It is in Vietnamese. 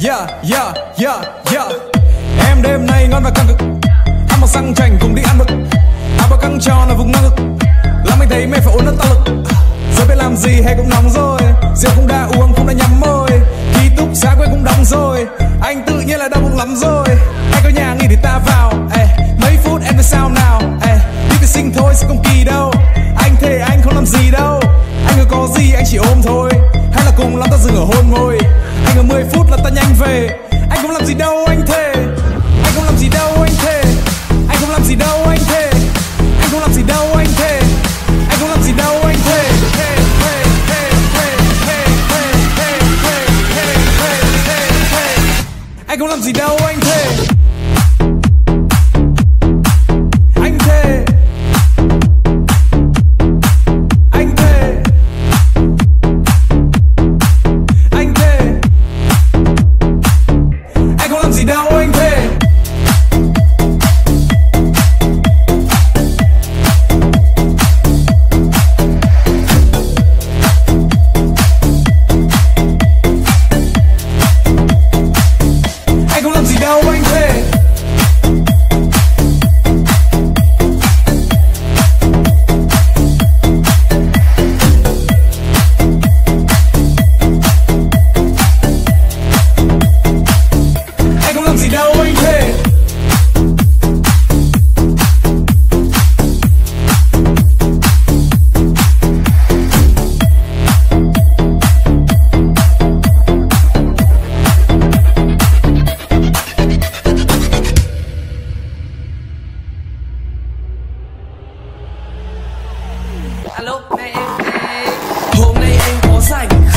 yeah yeah yeah yeah. Em đêm nay ngon và căng cực ăn một sang chảnh cùng đi ăn mực áo bao căng tròn là vùng ngực. Làm anh thấy mẹ phải uống nó to lực. Giờ biết làm gì hay cũng nóng rồi. Rượu cũng đã uống cũng đã nhắm môi. Ký túc xá quên cũng đóng rồi. Anh tự nhiên là đau bụng lắm rồi. Anh có nhà nghỉ thì ta vào. Ê, mấy phút em thấy sao nào. Ê, đi vệ sinh thôi sẽ không kỳ đâu. Anh thề anh không làm gì đâu. Anh có gì anh chỉ ôm thôi. Hay là cùng lắm ta dừng ở hôn môi. Anh ở 10 phút ta nhanh về. Anh không làm gì đâu anh thề. Anh không làm gì đâu anh thề. Anh không làm gì đâu anh thề. Anh không làm gì đâu anh thề. Anh không làm gì đâu anh thề. Anh không làm gì đâu anh thề. alo này em hôm nay em có rảnh.